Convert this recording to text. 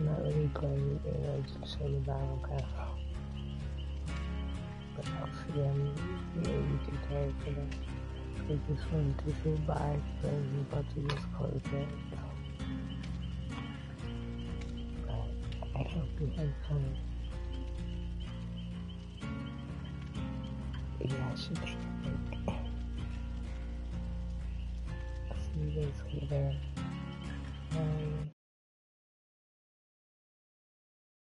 not really playing you know, just show the battle pass. But see I'm maybe too tired for that. I just wanted to say bye because I'm about to just close it. But I hope you had fun. Yeah, I should take a break. See you guys later.